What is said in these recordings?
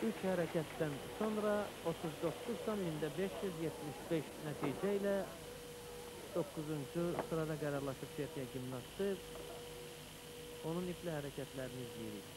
3 hərəkətdən sonra 39,575 nəticə ilə 9-cu sırada qərarlaşıb Serhiyə Gimnastik. Onun ipli hərəkətlərini izləyirik.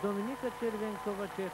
Dominika Czerwienkowa-Czech